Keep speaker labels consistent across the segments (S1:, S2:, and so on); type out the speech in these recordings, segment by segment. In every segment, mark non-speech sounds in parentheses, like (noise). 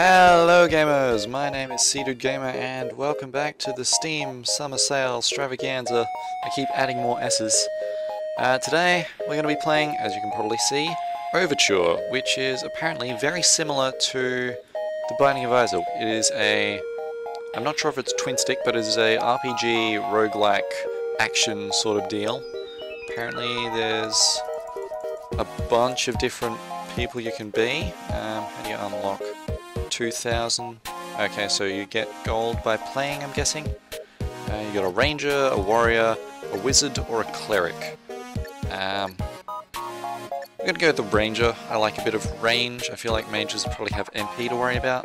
S1: Hello gamers, my name is Cdude Gamer and welcome back to the Steam Summer Sale Stravaganza. I keep adding more S's. Uh, today we're going to be playing, as you can probably see, Overture, which is apparently very similar to The Binding of Isaac. It is a... I'm not sure if it's twin stick, but it is a RPG roguelike action sort of deal. Apparently there's a bunch of different people you can be. Um, how do you unlock? 2000. Okay, so you get gold by playing, I'm guessing. Uh, you got a ranger, a warrior, a wizard, or a cleric. Um, I'm gonna go with the ranger. I like a bit of range. I feel like mages probably have MP to worry about.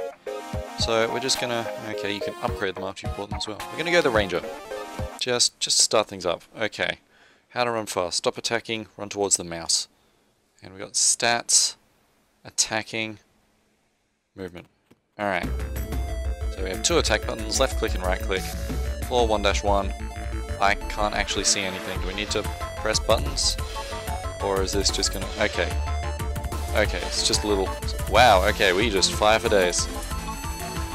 S1: So we're just gonna... Okay, you can upgrade them after you bought them as well. We're gonna go the ranger. Just, just start things up. Okay. How to run fast. Stop attacking, run towards the mouse. And we got stats, attacking, movement. Alright. So we have two attack buttons, left click and right click. Floor 1-1. I can't actually see anything. Do we need to press buttons? Or is this just gonna... Okay. Okay, it's just a little... Wow, okay, we just fire for days.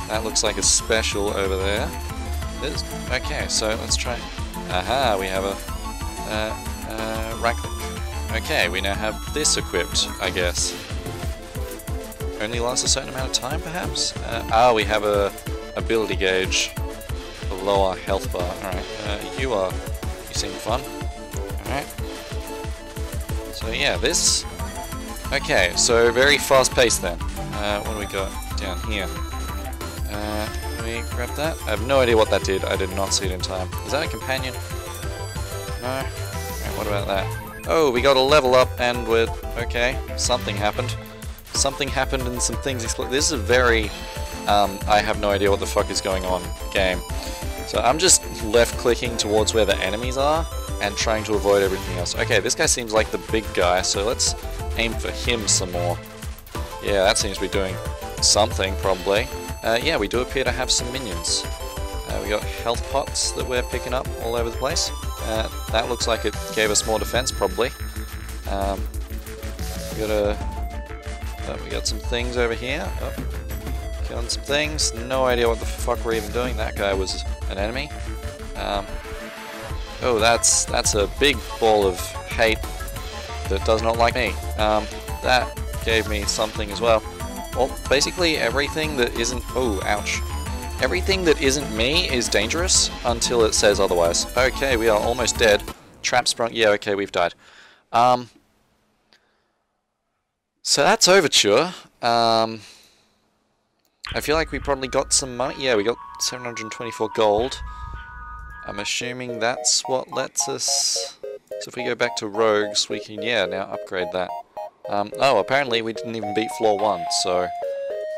S1: That looks like a special over there. Okay, so let's try... Aha, we have a... Uh, uh, right click. Okay, we now have this equipped, I guess only lasts a certain amount of time, perhaps? Uh, ah, we have a ability gauge below our health bar. Alright, uh, you are... You seem fun. Alright. So yeah, this... Okay, so very fast-paced then. Uh, what do we got down here? Uh, let me grab that. I have no idea what that did. I did not see it in time. Is that a companion? No? What about that? Oh, we got a level up and we're... Okay, something happened something happened and some things exploded. This is a very, um, I have no idea what the fuck is going on game. So I'm just left clicking towards where the enemies are and trying to avoid everything else. Okay, this guy seems like the big guy, so let's aim for him some more. Yeah, that seems to be doing something, probably. Uh, yeah, we do appear to have some minions. Uh, we got health pots that we're picking up all over the place. Uh, that looks like it gave us more defense, probably. Um, we got a we got some things over here. Oh, killing some things. No idea what the fuck we're even doing. That guy was an enemy. Um, oh, that's that's a big ball of hate that does not like me. Um, that gave me something as well. Well, basically everything that isn't... Oh, ouch. Everything that isn't me is dangerous until it says otherwise. Okay, we are almost dead. Trap sprung. Yeah, okay, we've died. Um, so that's Overture. Um, I feel like we probably got some money. Yeah, we got 724 gold. I'm assuming that's what lets us... So if we go back to Rogues, we can, yeah, now upgrade that. Um, oh, apparently we didn't even beat floor 1, so...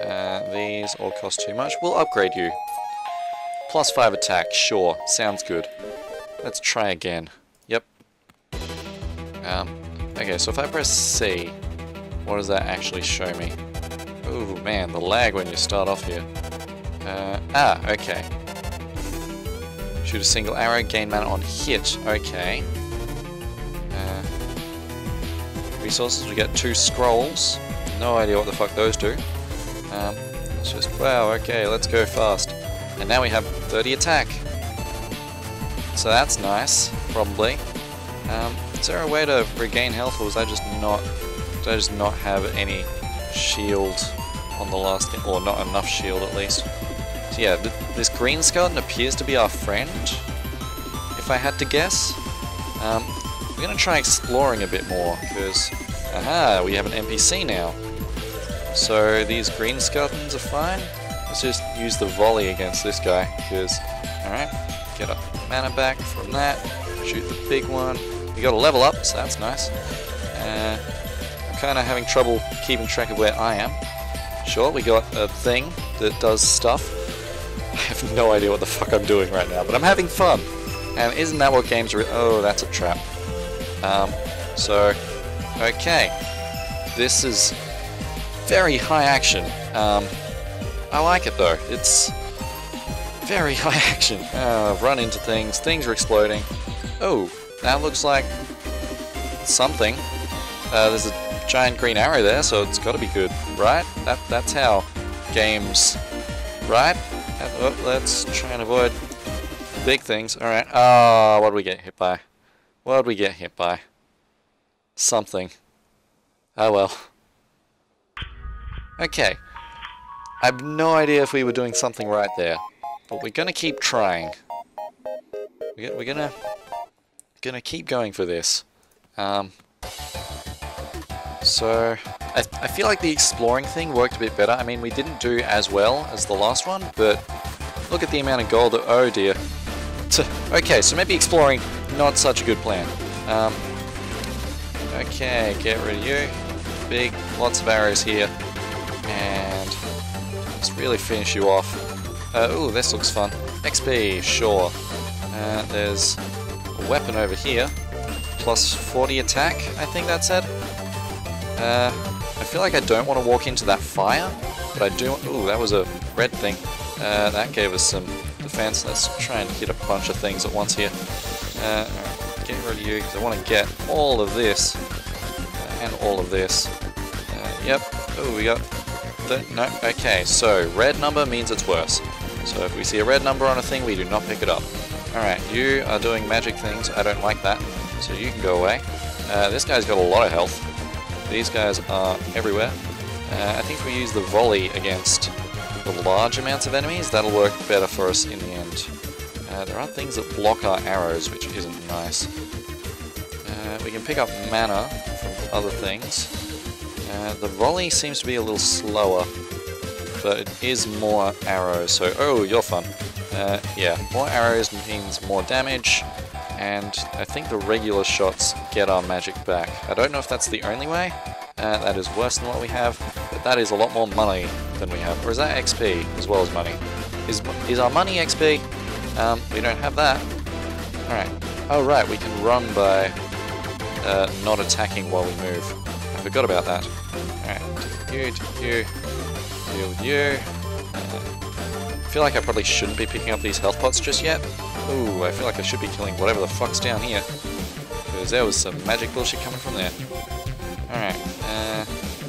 S1: Uh, these all cost too much. We'll upgrade you. Plus 5 attack, sure. Sounds good. Let's try again. Yep. Um, okay, so if I press C... What does that actually show me? Oh man, the lag when you start off here. Uh, ah, okay. Shoot a single arrow, gain mana on hit. Okay. Uh, resources, we get two scrolls. No idea what the fuck those do. Um, let's just, wow, okay, let's go fast. And now we have 30 attack. So that's nice, probably. Um, is there a way to regain health or was I just not did I just not have any shield on the last? Or not enough shield at least. So yeah, th this green skeleton appears to be our friend, if I had to guess. Um, we're going to try exploring a bit more, because, aha, we have an NPC now. So these green skeletons are fine. Let's just use the volley against this guy, because, alright, get a mana back from that, shoot the big one. We got a level up, so that's nice. Uh, kind of having trouble keeping track of where I am. Sure, we got a thing that does stuff. (laughs) I have no idea what the fuck I'm doing right now, but I'm having fun. And isn't that what games are... Oh, that's a trap. Um, so, okay. This is very high action. Um, I like it though. It's very (laughs) high action. Uh, I've run into things, things are exploding. Oh, that looks like something. Uh, there's a giant green arrow there, so it's got to be good, right? That That's how games right. Oh, let's try and avoid big things. Alright. Ah, oh, what did we get hit by? What did we get hit by? Something. Oh well. Okay. I have no idea if we were doing something right there. But we're gonna keep trying. We're gonna... Gonna keep going for this. Um, so, I, I feel like the exploring thing worked a bit better. I mean, we didn't do as well as the last one, but look at the amount of gold. That, oh dear. (laughs) okay, so maybe exploring, not such a good plan. Um, okay, get rid of you. Big, lots of arrows here. And just really finish you off. Uh, ooh, this looks fun. XP, sure. Uh, there's a weapon over here. Plus 40 attack, I think that said. Uh, I feel like I don't want to walk into that fire, but I do... Want... Ooh, that was a red thing. Uh, that gave us some defense. Let's try and hit a bunch of things at once here. Uh, get rid of you, because I want to get all of this. Uh, and all of this. Uh, yep. Oh, we got... The, no, okay, so red number means it's worse. So if we see a red number on a thing, we do not pick it up. Alright, you are doing magic things. I don't like that. So you can go away. Uh, this guy's got a lot of health. These guys are everywhere. Uh, I think if we use the volley against the large amounts of enemies, that'll work better for us in the end. Uh, there are things that block our arrows, which isn't nice. Uh, we can pick up mana from other things. Uh, the volley seems to be a little slower, but it is more arrows, so... Oh, you're fun. Uh, yeah, more arrows means more damage, and I think the regular shots get our magic back. I don't know if that's the only way, uh, that is worse than what we have, but that is a lot more money than we have. Or is that XP as well as money? Is, is our money XP? Um, we don't have that. Alright. Oh right, we can run by uh, not attacking while we move. I forgot about that. Alright, you, you, with you. Uh, I feel like I probably shouldn't be picking up these health pots just yet. Ooh, I feel like I should be killing whatever the fuck's down here. Because there was some magic bullshit coming from there. Alright, uh,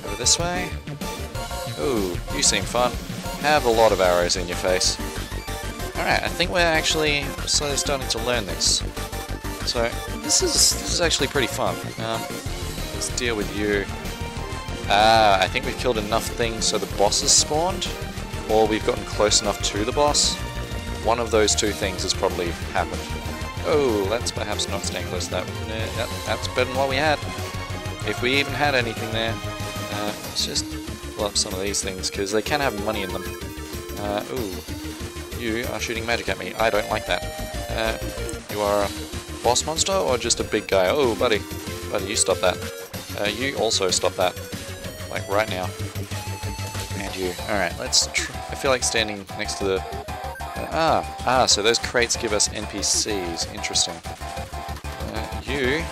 S1: over this way. Ooh, you seem fun. Have a lot of arrows in your face. Alright, I think we're actually slowly starting to learn this. So, this is this is actually pretty fun. Um, let's deal with you. Ah, I think we've killed enough things so the boss has spawned, or we've gotten close enough to the boss. One of those two things has probably happened. Oh, let's perhaps not stand close to that. Yep, that's better than what we had. If we even had anything there. Uh, let's just pull up some of these things, because they can have money in them. Uh, ooh, you are shooting magic at me. I don't like that. Uh, you are a boss monster, or just a big guy? Oh, buddy. Buddy, you stop that. Uh, you also stop that. Like, right now. And you. Alright, let's I feel like standing next to the Ah, ah, so those crates give us NPCs. Interesting. Uh, you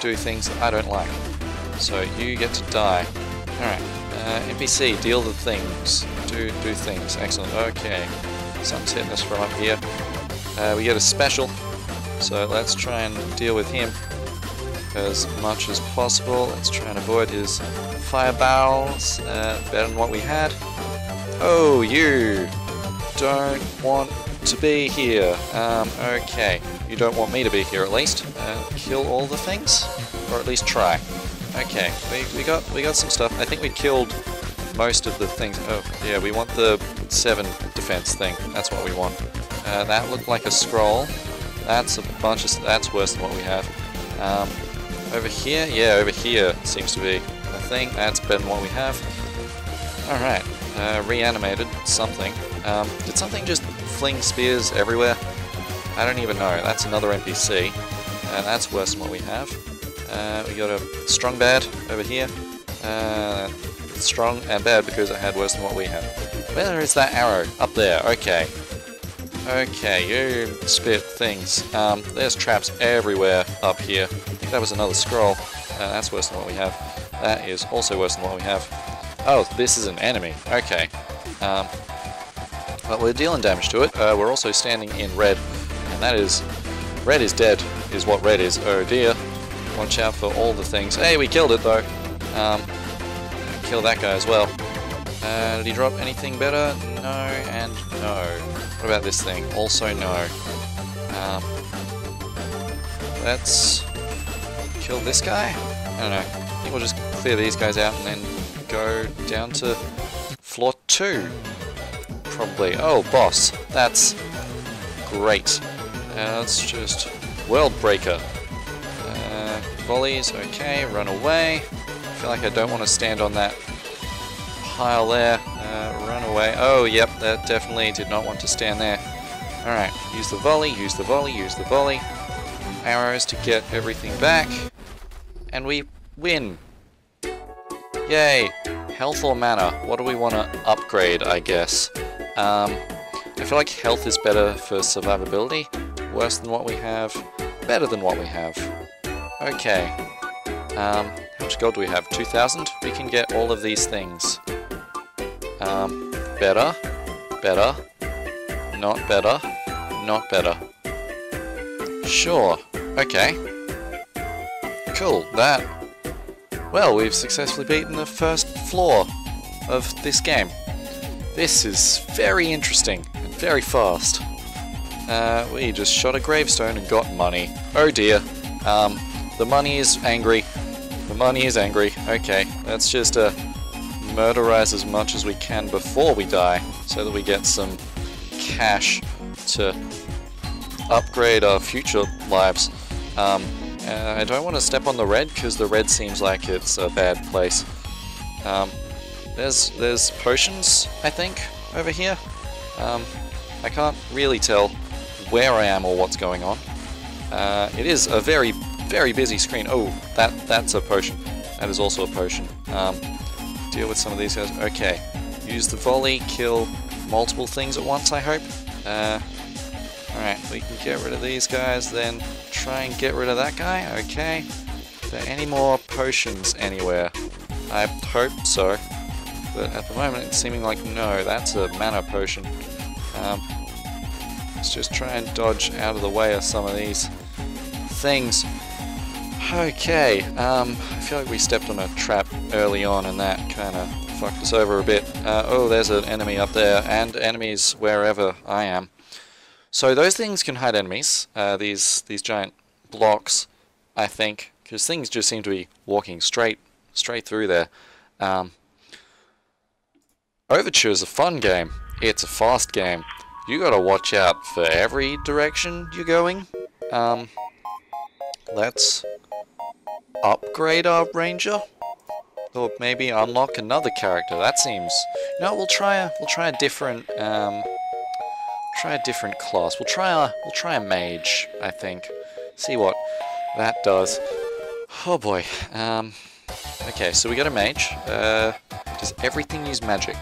S1: do things that I don't like. So you get to die. Alright. Uh, NPC, deal the things. Do do things. Excellent. Okay. Something's hitting us from up here. Uh, we get a special. So let's try and deal with him as much as possible. Let's try and avoid his fire barrels. Uh, better than what we had. Oh, you! Don't want to be here. Um, okay, you don't want me to be here at least. Uh, kill all the things, or at least try. Okay, we, we got we got some stuff. I think we killed most of the things. Oh, yeah, we want the seven defense thing. That's what we want. Uh, that looked like a scroll. That's a bunch of. That's worse than what we have. Um, over here, yeah, over here seems to be a thing. That's better than what we have. All right, uh, reanimated something. Um, did something just fling spears everywhere? I don't even know. That's another NPC. And that's worse than what we have. Uh, we got a strong bad over here. Uh, strong and bad because it had worse than what we had. Where is that arrow? Up there. Okay. Okay, you spit things. Um, there's traps everywhere up here. I think that was another scroll. Uh, that's worse than what we have. That is also worse than what we have. Oh, this is an enemy. Okay. Um, well, we're dealing damage to it. Uh, we're also standing in red, and that is... Red is dead, is what red is. Oh dear. Watch out for all the things. Hey, we killed it though. Um, kill that guy as well. Uh, did he drop anything better? No, and no. What about this thing? Also no. Um, let's kill this guy? I don't know. I think we'll just clear these guys out and then go down to floor 2. Probably. Oh, boss. That's great. Let's just... World Breaker. Uh, volleys, okay. Run away. I feel like I don't want to stand on that pile there. Uh, run away. Oh, yep, that definitely did not want to stand there. Alright, use the volley, use the volley, use the volley. Arrows to get everything back. And we win. Yay. Health or mana? What do we want to upgrade, I guess? Um, I feel like health is better for survivability. Worse than what we have. Better than what we have. Okay. Um, how much gold do we have? 2,000? We can get all of these things. Um, better. Better. Not better. Not better. Sure. Okay. Cool. That. Well, we've successfully beaten the first floor of this game. This is very interesting and very fast. Uh, we just shot a gravestone and got money. Oh dear. Um, the money is angry. The money is angry. Okay, let's just uh, murderize as much as we can before we die, so that we get some cash to upgrade our future lives. Um, uh, I don't want to step on the red, because the red seems like it's a bad place. Um, there's, there's potions, I think, over here. Um, I can't really tell where I am or what's going on. Uh, it is a very, very busy screen. Oh, that that's a potion. That is also a potion. Um, deal with some of these guys. Okay. Use the volley, kill multiple things at once, I hope. Uh, Alright, we can get rid of these guys, then try and get rid of that guy. Okay. Are there any more potions anywhere? I hope so. But at the moment it's seeming like no, that's a mana potion. Um, let's just try and dodge out of the way of some of these things. Okay, um, I feel like we stepped on a trap early on and that kind of fucked us over a bit. Uh, oh, there's an enemy up there, and enemies wherever I am. So those things can hide enemies, uh, these, these giant blocks, I think, because things just seem to be walking straight, straight through there. Um, Overture is a fun game. It's a fast game. You gotta watch out for every direction you're going. Um, let's upgrade our ranger? Or maybe unlock another character. That seems... No, we'll try a we'll try a different um try a different class. We'll try a we'll try a mage, I think. See what that does. Oh boy. Um Okay, so we got a mage. Uh does everything use magic?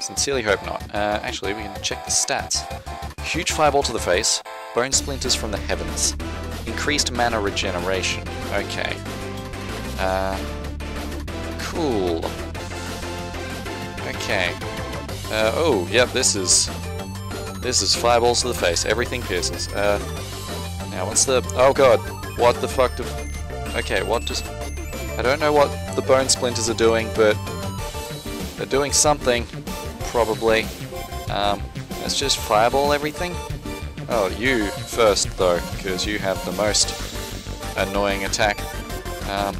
S1: Sincerely hope not. Uh, actually, we can check the stats. Huge fireball to the face, bone splinters from the heavens, increased mana regeneration. Okay. Uh, cool. Okay. Uh, oh, yep, this is... This is fireballs to the face. Everything pierces. Uh, now, what's the... Oh god. What the fuck do... Okay, what does... I don't know what the bone splinters are doing, but... They're doing something, probably. Um, let's just fireball everything. Oh, you first, though, because you have the most annoying attack. Um,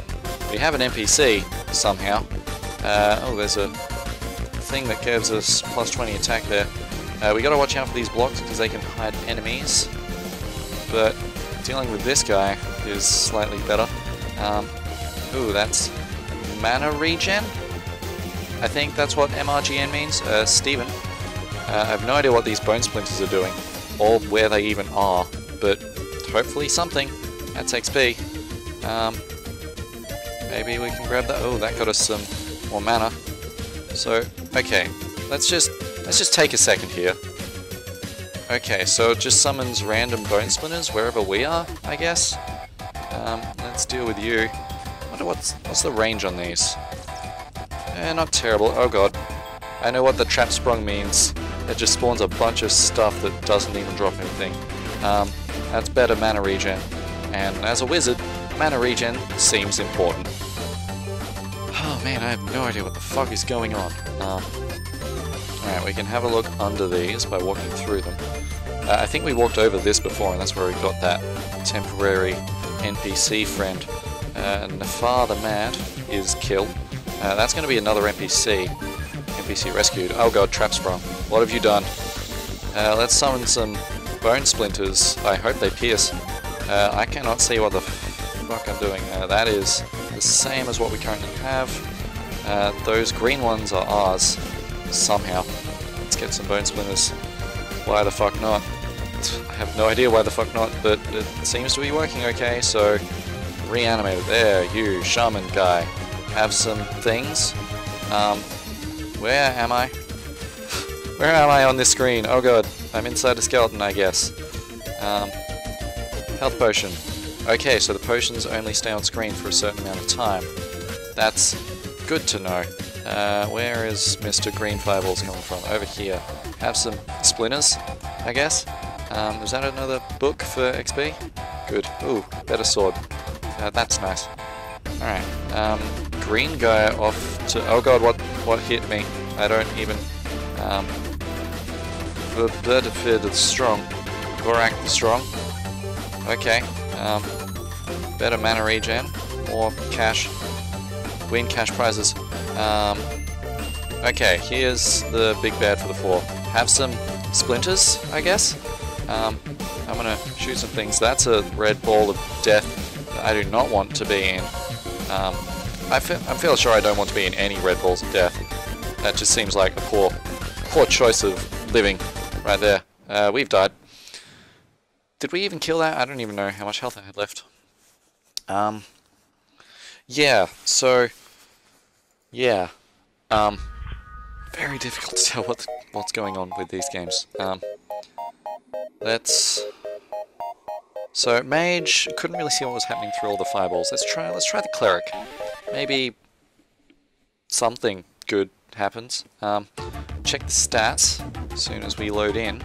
S1: we have an NPC, somehow. Uh, oh, there's a thing that gives us plus 20 attack there. Uh, we gotta watch out for these blocks, because they can hide enemies. But dealing with this guy is slightly better. Um, ooh, that's mana regen? I think that's what MRGN means. Uh, Steven. Uh, I have no idea what these bone splinters are doing, or where they even are, but hopefully something. That's XP. Um, maybe we can grab that. Oh, that got us some more mana. So, okay, let's just let's just take a second here. Okay, so it just summons random bone splinters wherever we are, I guess. Um, let's deal with you. Wonder what's what's the range on these. Eh, not terrible. Oh god. I know what the trap sprung means. It just spawns a bunch of stuff that doesn't even drop anything. Um, that's better mana regen. And as a wizard, mana regen seems important. Oh man, I have no idea what the fuck is going on. Um, Alright, we can have a look under these by walking through them. Uh, I think we walked over this before, and that's where we got that temporary NPC friend. Nafar the Mad is killed. Uh, that's going to be another NPC. NPC rescued. Oh god, trap sprung. What have you done? Uh, let's summon some bone splinters. I hope they pierce. Uh, I cannot see what the fuck I'm doing. Uh, that is the same as what we currently have. Uh, those green ones are ours. Somehow. Let's get some bone splinters. Why the fuck not? I have no idea why the fuck not, but it seems to be working okay, so reanimate There, you, shaman guy. Have some things. Um, where am I? where am I on this screen? Oh god, I'm inside a skeleton, I guess. Um, health potion. Okay, so the potions only stay on screen for a certain amount of time. That's good to know. Uh, where is Mr. Green Fireballs coming from? Over here. Have some splinters, I guess. Um, is that another book for XP? Good. Ooh, better sword. Uh, that's nice. Alright. Um, green guy off to... Oh god, what what hit me? I don't even... Um, the strong. Gorak the strong. Okay. Um, better mana regen. More cash. Win cash prizes. Um, okay, here's the big bad for the four. Have some splinters, I guess? Um, I'm gonna shoot some things. That's a red ball of death I do not want to be in. Um, I feel, I'm fairly sure I don't want to be in any red balls of death. That just seems like a poor, poor choice of living right there. Uh, we've died. Did we even kill that? I don't even know how much health I had left. Um, yeah, so, yeah, um, very difficult to tell what what's going on with these games. Um, Let's... So, Mage, couldn't really see what was happening through all the fireballs. Let's try, let's try the Cleric. Maybe something good happens. Um, check the stats as soon as we load in.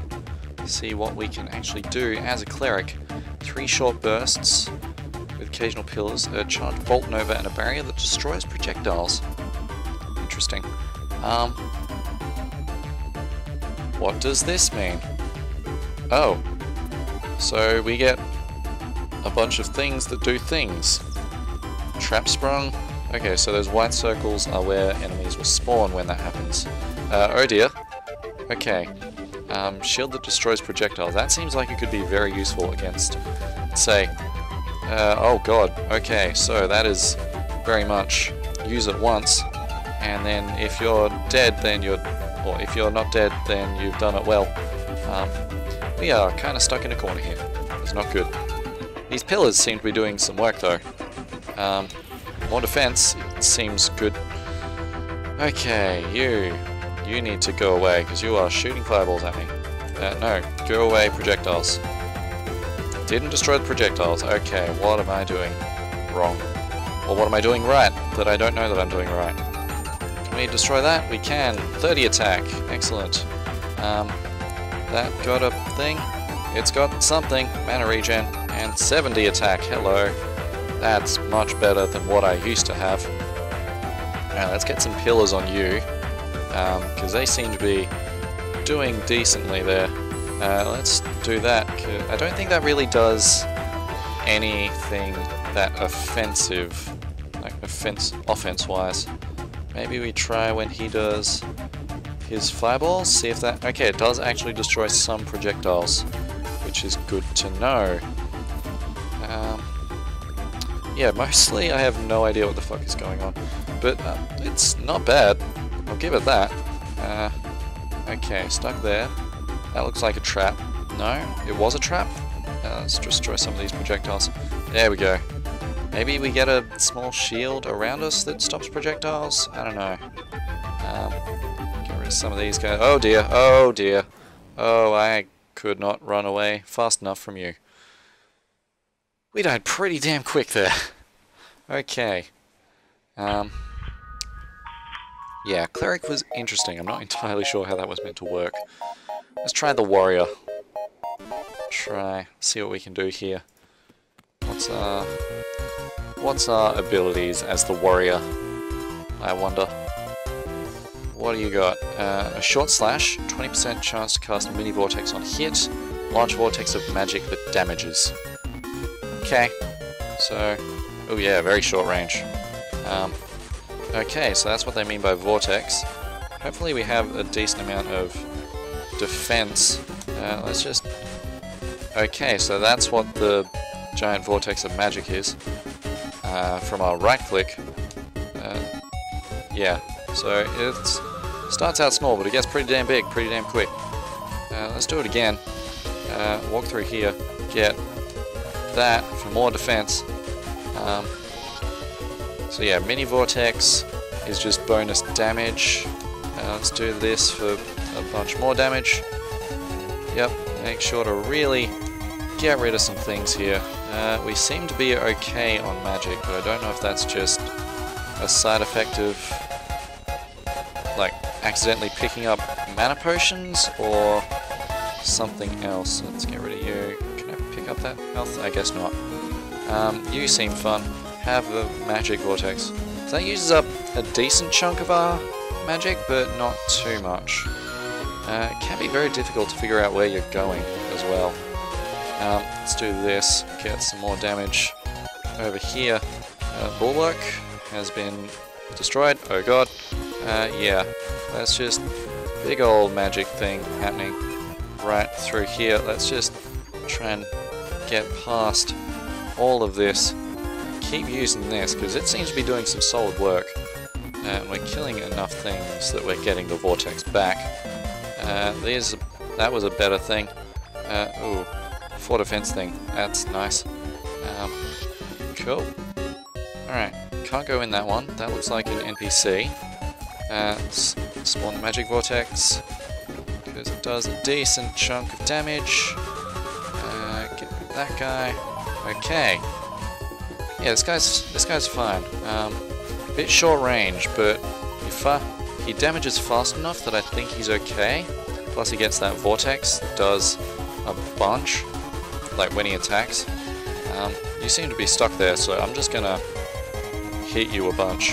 S1: See what we can actually do as a Cleric. Three short bursts with occasional pillars, a charged Bolt Nova, and a barrier that destroys projectiles. Interesting. Um, what does this mean? Oh. So we get a bunch of things that do things. Trap sprung. Okay, so those white circles are where enemies will spawn when that happens. Uh, oh dear. Okay. Um, shield that destroys projectiles. That seems like it could be very useful against, say, uh, oh god. Okay, so that is very much use it once, and then if you're dead, then you're, or if you're not dead, then you've done it well. Um, we are kind of stuck in a corner here. It's not good. These pillars seem to be doing some work though. Um, more defense seems good. Okay, you. You need to go away because you are shooting fireballs at me. Uh, no, go away projectiles. Didn't destroy the projectiles. Okay, what am I doing wrong? Or what am I doing right that I don't know that I'm doing right? Can we destroy that? We can. 30 attack. Excellent. Um, that got a thing? It's got something, mana regen, and 70 attack, hello. That's much better than what I used to have. Now let's get some pillars on you, because um, they seem to be doing decently there. Uh, let's do that. I don't think that really does anything that offensive, like offense, offense-wise. Maybe we try when he does his fireballs, see if that... Okay, it does actually destroy some projectiles, which is good to know. Yeah, mostly I have no idea what the fuck is going on, but uh, it's not bad. I'll give it that. Uh, okay, stuck there. That looks like a trap. No, it was a trap? Uh, let's destroy some of these projectiles. There we go. Maybe we get a small shield around us that stops projectiles? I don't know. Um, get rid of some of these guys. Oh dear, oh dear. Oh, I could not run away fast enough from you. We died pretty damn quick there. okay. Um, yeah, Cleric was interesting. I'm not entirely sure how that was meant to work. Let's try the Warrior. Try, see what we can do here. What's our, what's our abilities as the Warrior? I wonder. What do you got? Uh, a short slash, 20% chance to cast mini vortex on hit, large vortex of magic that damages. Okay, so, oh yeah, very short range. Um, okay, so that's what they mean by vortex. Hopefully we have a decent amount of defense. Uh, let's just... Okay, so that's what the giant vortex of magic is. Uh, from our right click. Uh, yeah, so it Starts out small, but it gets pretty damn big, pretty damn quick. Uh, let's do it again. Uh, walk through here, get that for more defense. Um, so yeah, Mini Vortex is just bonus damage. Uh, let's do this for a bunch more damage. Yep, make sure to really get rid of some things here. Uh, we seem to be okay on magic, but I don't know if that's just a side effect of like accidentally picking up mana potions or something else. Let's get rid of that health? I guess not. Um, you seem fun. Have a magic vortex. So that uses up a decent chunk of our magic, but not too much. Uh, it can be very difficult to figure out where you're going as well. Um, let's do this, get some more damage over here. Uh, Bulwark has been destroyed. Oh god. Uh, yeah, that's just big old magic thing happening right through here. Let's just try and get past all of this. Keep using this, because it seems to be doing some solid work. And we're killing enough things that we're getting the vortex back. Uh, there's, that was a better thing. Uh, ooh, four defense thing. That's nice. Um, cool. Alright, can't go in that one. That looks like an NPC. Uh, spawn the Magic Vortex, because it does a decent chunk of damage. That guy. Okay. Yeah, this guy's this guy's fine. Um, a bit short range, but if uh, he damages fast enough that I think he's okay. Plus he gets that Vortex does a bunch, like when he attacks. Um, you seem to be stuck there, so I'm just gonna hit you a bunch.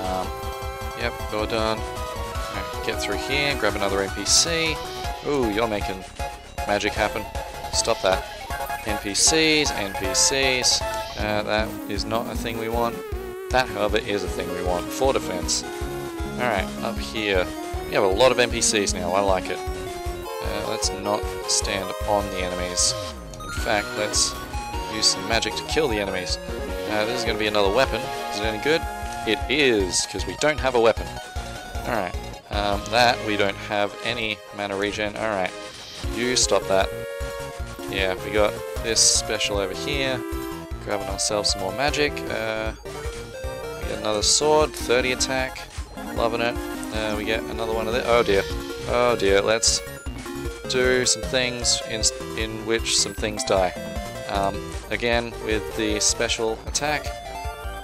S1: Um, Yep, go done. Right, get through here, grab another NPC. Ooh, you're making magic happen. Stop that. NPCs, NPCs. Uh, that is not a thing we want. That, however, is a thing we want. For defense. Alright, up here. We have a lot of NPCs now, I like it. Uh, let's not stand upon the enemies. In fact, let's use some magic to kill the enemies. Uh, this is going to be another weapon. Is it any good? It is, because we don't have a weapon. Alright, um, that, we don't have any mana regen. Alright, you stop that. Yeah, we got this special over here. Grabbing ourselves some more magic. Uh, we get another sword, 30 attack. Loving it. Uh, we get another one of this. Oh dear. Oh dear, let's do some things in, in which some things die. Um, again, with the special attack.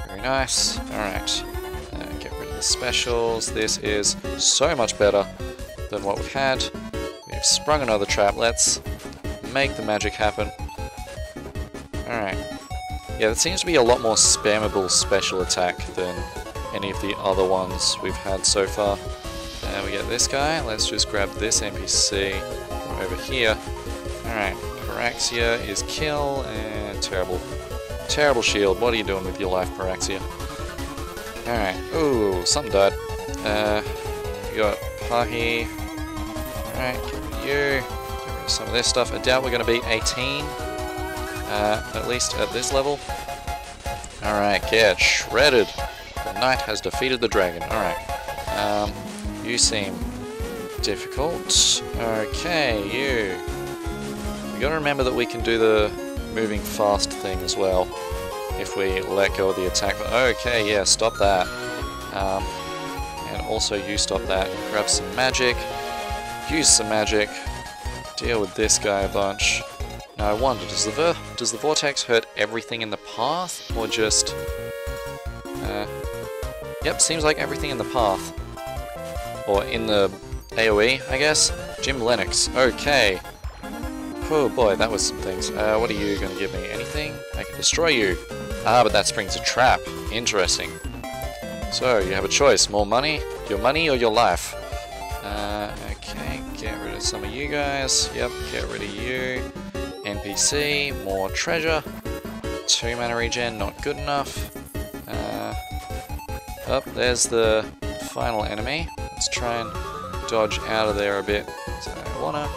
S1: Very nice. Alright. Uh, get rid of the specials. This is so much better than what we've had. We've sprung another trap. Let's make the magic happen. Alright. Yeah, that seems to be a lot more spammable special attack than any of the other ones we've had so far. And we get this guy. Let's just grab this NPC over here. Alright, Paraxia is kill and terrible. Terrible shield. What are you doing with your life, Paraxia? Alright. Ooh, something died. Uh, we got Pahi. Alright, you. Some of this stuff. I doubt we're going to beat 18. Uh, at least at this level. Alright, get shredded. The knight has defeated the dragon. Alright. Um, you seem difficult. Okay, you. We gotta remember that we can do the moving fast thing as well if we let go of the attack. Okay, yeah, stop that. Um, and also you stop that. Grab some magic. Use some magic. Deal with this guy a bunch. Now I wonder, does the does the vortex hurt everything in the path, or just... Uh, yep, seems like everything in the path. Or in the AoE, I guess? Jim Lennox. Okay. Oh boy, that was some things. Uh, what are you going to give me? Anything? I can destroy you. Ah, but that springs a trap. Interesting. So, you have a choice. More money, your money, or your life. Uh, some of you guys. Yep, get rid of you. NPC, more treasure. Two mana regen, not good enough. Uh, up, oh, there's the final enemy. Let's try and dodge out of there a bit. So I wanna,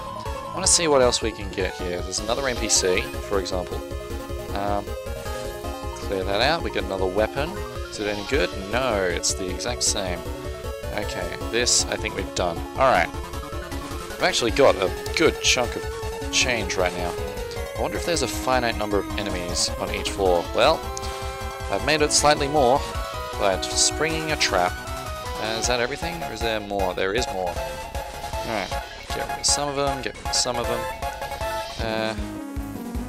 S1: wanna see what else we can get here. There's another NPC, for example. Um, clear that out. We get another weapon. Is it any good? No, it's the exact same. Okay, this I think we've done. Alright. I've actually got a good chunk of change right now. I wonder if there's a finite number of enemies on each floor. Well, I've made it slightly more by springing a trap. Uh, is that everything, or is there more? There is more. Alright, get rid of some of them, get rid of some of them. Uh,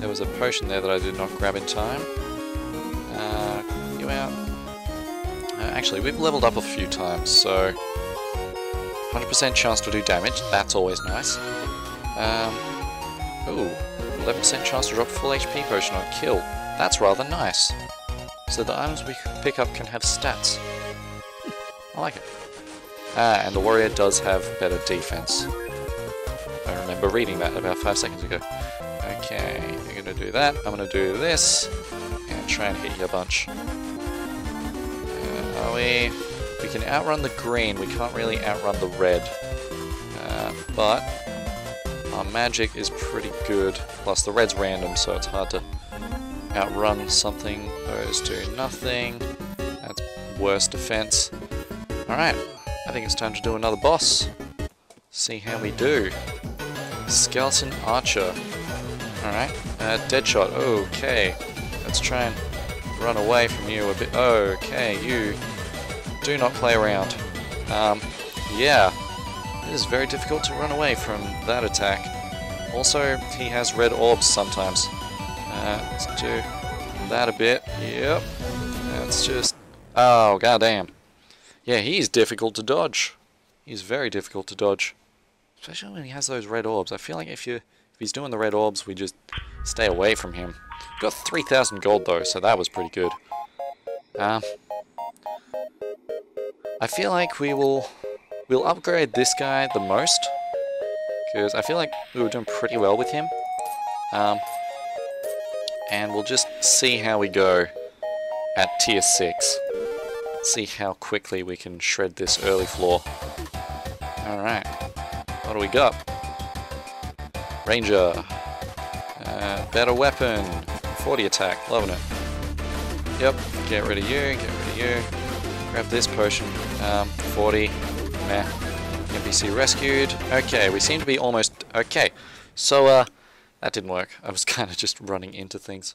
S1: there was a potion there that I did not grab in time. Uh, you out. Uh, actually, we've leveled up a few times, so 100% chance to do damage. That's always nice. Um, ooh, 11% chance to drop full HP potion on kill. That's rather nice. So the items we pick up can have stats. I like it. Ah, and the warrior does have better defense. I remember reading that about five seconds ago. Okay, you're gonna do that. I'm gonna do this and try and hit you a bunch. Uh, are we? We can outrun the green. We can't really outrun the red. Uh, but our magic is pretty good. Plus the red's random, so it's hard to outrun something. Those do nothing. That's worse defense. Alright, I think it's time to do another boss. See how we do. Skeleton Archer. Alright, uh, Deadshot. Okay, let's try and run away from you a bit. Okay, you do not play around. Um, yeah, it is very difficult to run away from that attack. Also, he has red orbs sometimes. Uh, let's do that a bit. Yep. That's just... Oh, goddamn. Yeah, he's difficult to dodge. He's very difficult to dodge. Especially when he has those red orbs. I feel like if you if he's doing the red orbs, we just stay away from him. Got 3,000 gold though, so that was pretty good. Um, I feel like we will we'll upgrade this guy the most because I feel like we were doing pretty well with him. Um, and we'll just see how we go at tier 6. See how quickly we can shred this early floor. Alright, what do we got? Ranger. Uh, better weapon. 40 attack. Loving it. Yep. Get rid of you. Get rid of you. Grab this potion. Um, 40. Meh. NPC rescued. Okay, we seem to be almost... Okay. So, uh, that didn't work. I was (laughs) kind of just running into things.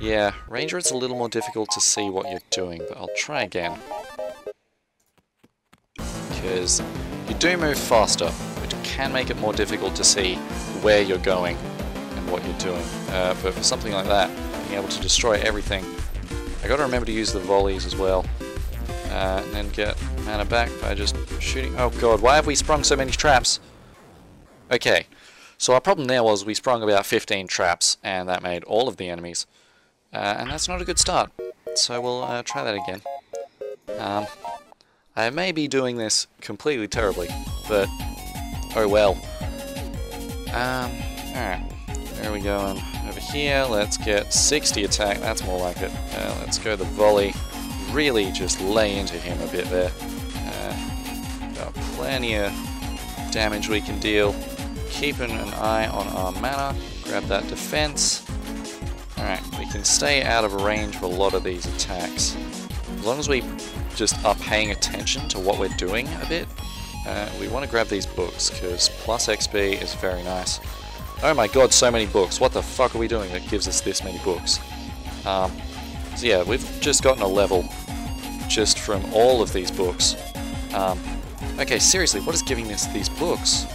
S1: Yeah, Ranger it's a little more difficult to see what you're doing, but I'll try again. Because you do move faster, which can make it more difficult to see where you're going and what you're doing. Uh, but for something like that, being able to destroy everything, I gotta remember to use the volleys as well. Uh, and then get mana back by just shooting. Oh god, why have we sprung so many traps? Okay, so our problem there was we sprung about 15 traps, and that made all of the enemies. Uh, and that's not a good start. So we'll uh, try that again. Um, I may be doing this completely terribly, but Oh well. Um, alright. Where are we going? Over here, let's get 60 attack, that's more like it. Uh, let's go the volley. Really just lay into him a bit there. Uh, got plenty of damage we can deal. Keeping an eye on our mana. Grab that defense. Alright, we can stay out of range of a lot of these attacks. As long as we just are paying attention to what we're doing a bit, uh, we want to grab these books, because plus XP is very nice. Oh my god, so many books. What the fuck are we doing that gives us this many books? Um, yeah, we've just gotten a level just from all of these books. Um, okay, seriously, what is giving us these books?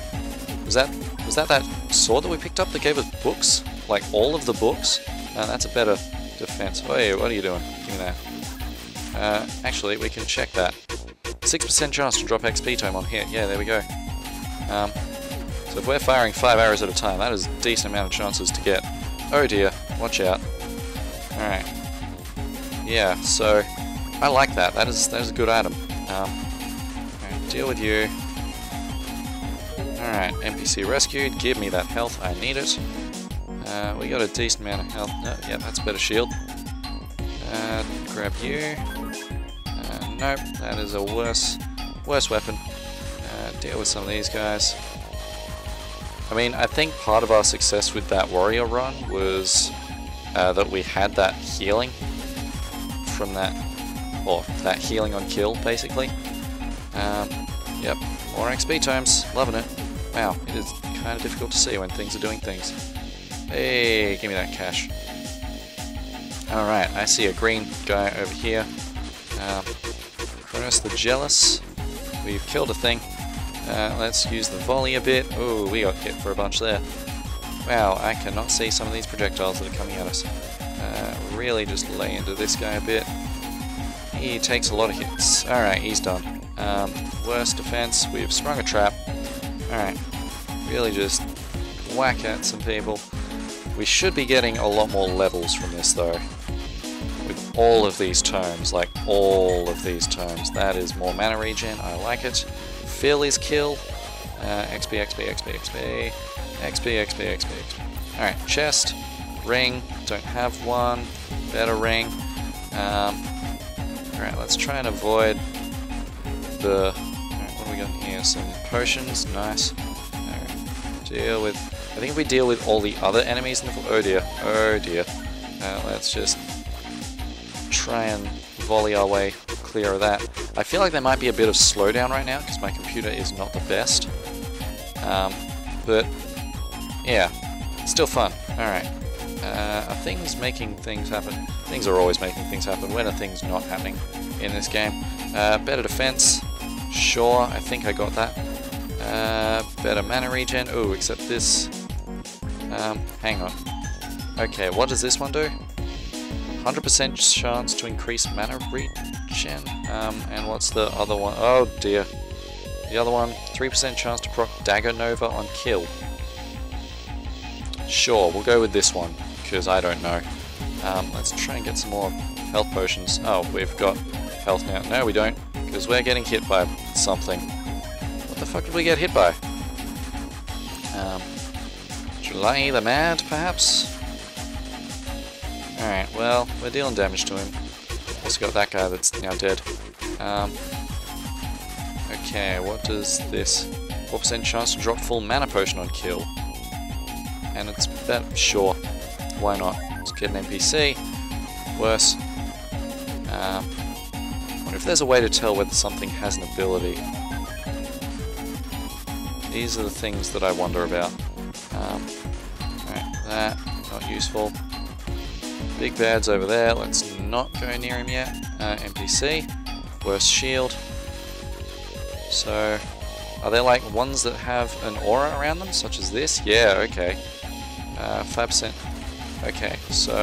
S1: Was that was that that sword that we picked up that gave us books? Like all of the books? Uh, that's a better defense. Hey, what are you doing? Give me that. Uh, actually, we can check that. 6% chance to drop XP tome on here. Yeah, there we go. Um, so if we're firing 5 arrows at a time, that is a decent amount of chances to get... Oh dear, watch out. Alright. Yeah, so I like that. That is that is a good item. Um, deal with you. Alright, NPC rescued. Give me that health. I need it. Uh, we got a decent amount of health. No, yeah, that's better shield. Uh, grab you. Uh, nope, that is a worse, worse weapon. Uh, deal with some of these guys. I mean, I think part of our success with that warrior run was uh, that we had that healing from that, or that healing on kill, basically. Um, yep, more XP tomes, loving it. Wow, it is kind of difficult to see when things are doing things. Hey, give me that cash. Alright, I see a green guy over here. Um, Kronos the Jealous. We've killed a thing. Uh, let's use the volley a bit. Oh, we got hit for a bunch there. Wow, I cannot see some of these projectiles that are coming at us. Uh, really just lay into this guy a bit. He takes a lot of hits. Alright, he's done. Um, worst defense, we've sprung a trap. Alright, really just whack at some people. We should be getting a lot more levels from this though. With all of these tomes, like all of these tomes. That is more mana regen, I like it. Fill is kill. Uh, XP, XP, XP, XP. XP, XP, XP, XP. Alright, chest, ring, don't have one. Better ring. Um, Alright, let's try and avoid the... Right, what we got here? Some potions, nice. Alright, deal with I think if we deal with all the other enemies in the... Oh dear, oh dear. Uh, let's just try and volley our way clear of that. I feel like there might be a bit of slowdown right now because my computer is not the best. Um, but, yeah, still fun. Alright. Uh, are things making things happen? Things are always making things happen. When are things not happening in this game? Uh, better defense. Sure, I think I got that. Uh, better mana regen. Oh, except this um, hang on. Okay, what does this one do? 100% chance to increase mana regen. Um, and what's the other one? Oh dear. The other one, 3% chance to proc Dagger Nova on kill. Sure, we'll go with this one, because I don't know. Um, let's try and get some more health potions. Oh, we've got health now. No, we don't, because we're getting hit by something. What the fuck did we get hit by? Um, the Mad, perhaps? Alright, well, we're dealing damage to him. Also got that guy that's now dead. Um, okay, what does this... 4% chance to drop full mana potion on kill. And it's that sure. Why not? Let's get an NPC. Worse. Um, wonder if there's a way to tell whether something has an ability. These are the things that I wonder about. Um, that, not useful. Big bad's over there, let's not go near him yet. Uh, NPC, worst shield. So, are there like ones that have an aura around them, such as this? Yeah, okay. 5%. Uh, okay, so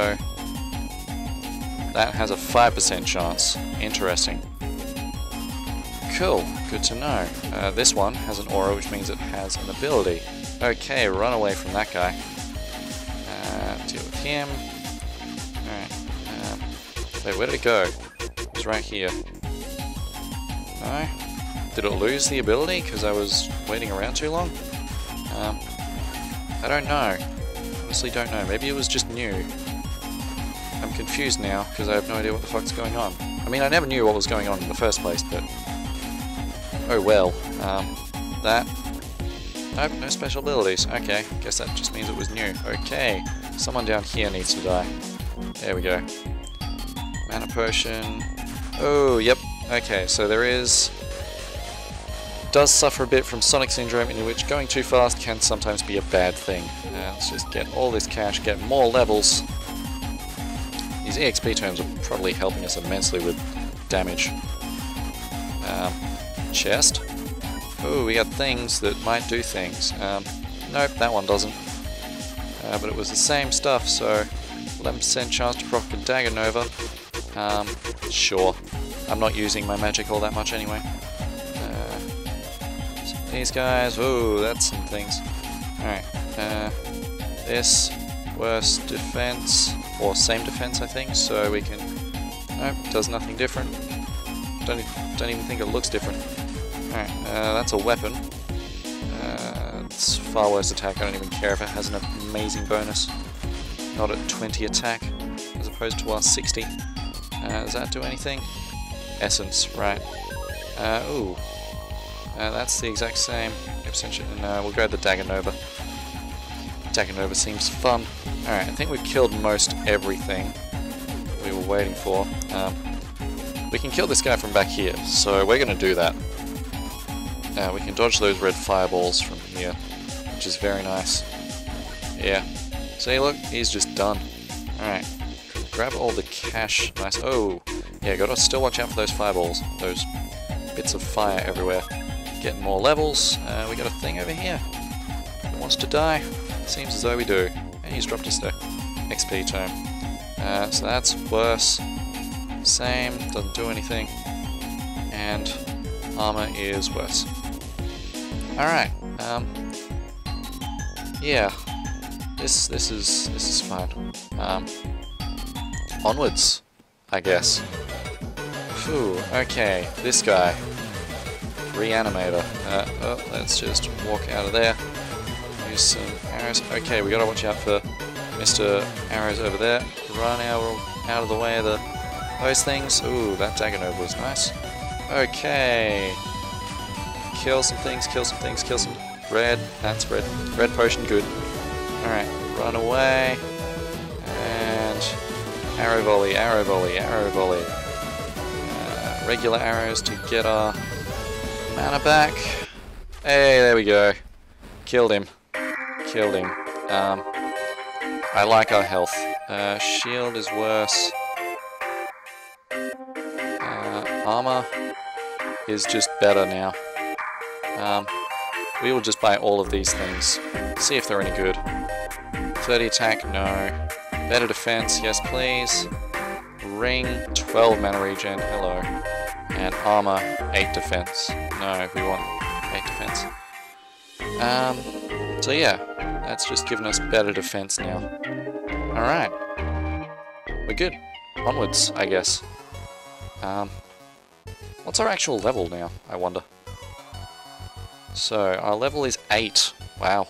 S1: that has a 5% chance. Interesting. Cool, good to know. Uh, this one has an aura, which means it has an ability. Okay, run away from that guy. Uh, deal with him. Alright. Um, wait, where did it go? It's right here. No? Did it lose the ability because I was waiting around too long? Um, I don't know. Honestly don't know. Maybe it was just new. I'm confused now because I have no idea what the fuck's going on. I mean, I never knew what was going on in the first place, but... Oh well. Um, that Nope, no special abilities. Okay, guess that just means it was new. Okay, someone down here needs to die. There we go. Mana potion. Oh, yep. Okay, so there is... Does suffer a bit from Sonic Syndrome, in which going too fast can sometimes be a bad thing. Uh, let's just get all this cash, get more levels. These EXP tomes are probably helping us immensely with damage. Um, chest. Oh, we got things that might do things. Um, nope, that one doesn't. Uh, but it was the same stuff, so 11% chance to proc a Dagger Nova. Um, sure. I'm not using my magic all that much anyway. These guys, oh, that's some things. Alright, uh, this, worse defense, or same defense I think, so we can... Nope, does nothing different. Don't, don't even think it looks different. Alright, uh, that's a weapon. Uh, it's far worse attack, I don't even care if it has an amazing bonus. Not at 20 attack, as opposed to our 60. Uh, does that do anything? Essence, right. Uh, ooh. Uh, that's the exact same. We'll grab the Dagger Nova. Dagger Nova seems fun. Alright, I think we've killed most everything we were waiting for. Um, we can kill this guy from back here, so we're going to do that. Uh, we can dodge those red fireballs from here, which is very nice. Yeah. See, look, he's just done. Alright. Grab all the cash. Nice. Oh, yeah, gotta still watch out for those fireballs. Those bits of fire everywhere. Getting more levels. Uh, we got a thing over here. That wants to die. Seems as though we do. And he's dropped us the XP tome. Uh, so that's worse. Same, doesn't do anything. And armor is worse. Alright, um, yeah, this this is this is fine. Um, onwards, I guess. Phew, okay, this guy. Reanimator. Uh, oh, let's just walk out of there. Use some arrows. Okay, we gotta watch out for Mr. Arrows over there. Run out, out of the way of the those things. Ooh, that dagger nova was nice. Okay. Kill some things, kill some things, kill some red. That's red. Red potion, good. Alright, run away. And arrow volley, arrow volley, arrow volley. Uh, regular arrows to get our mana back. Hey, there we go. Killed him. Killed him. Um, I like our health. Uh, shield is worse. Uh, armor is just better now. Um, we will just buy all of these things. See if they're any good. 30 attack, no. Better defense, yes please. Ring, 12 mana regen, hello. And armor, 8 defense. No, we want 8 defense. Um, so yeah, that's just given us better defense now. Alright. We're good. Onwards, I guess. Um, what's our actual level now, I wonder? So, our level is 8. Wow.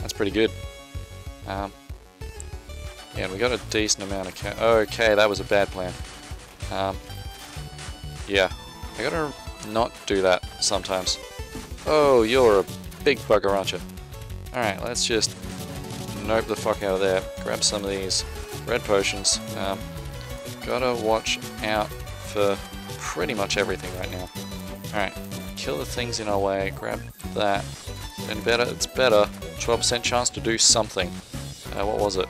S1: That's pretty good. Um, yeah, we got a decent amount of Okay, that was a bad plan. Um, yeah. I gotta not do that sometimes. Oh, you're a big bugger, aren't you? Alright, let's just nope the fuck out of there. Grab some of these red potions. Um, gotta watch out for pretty much everything right now. Alright, kill the things in our way, grab that. And better, it's better. 12% chance to do something. Uh, what was it?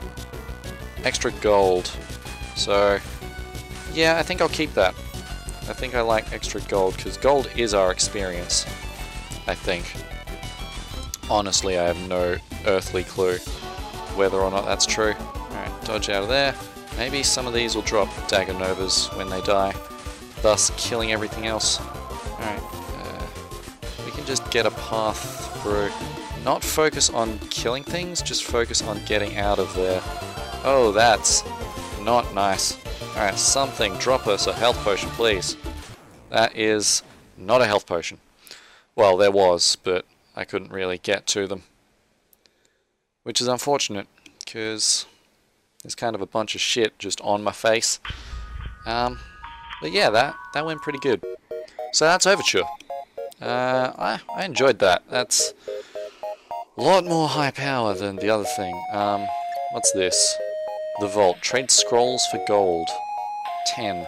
S1: Extra gold. So, yeah, I think I'll keep that. I think I like extra gold, because gold is our experience. I think. Honestly, I have no earthly clue whether or not that's true. Alright, dodge out of there. Maybe some of these will drop Dagger Novas when they die, thus killing everything else. Alright, uh, we can just get a path through. Not focus on killing things, just focus on getting out of there. Oh, that's not nice. Alright, something, drop us a health potion, please. That is not a health potion. Well, there was, but I couldn't really get to them. Which is unfortunate, because there's kind of a bunch of shit just on my face. Um, but yeah, that, that went pretty good. So that's Overture. Uh, I, I enjoyed that. That's a lot more high power than the other thing. Um, what's this? The Vault. Trade scrolls for gold. 10.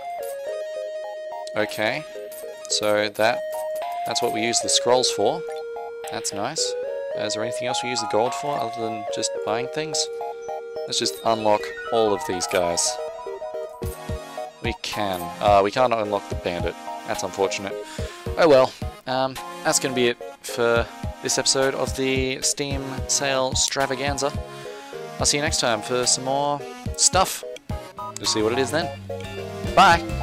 S1: Okay. So that that's what we use the scrolls for. That's nice. Is there anything else we use the gold for other than just buying things? Let's just unlock all of these guys. We can. Uh, we can't unlock the bandit. That's unfortunate. Oh well. Um, that's going to be it for this episode of the Steam Sale Stravaganza. I'll see you next time for some more stuff. We'll see what it is then. Bye!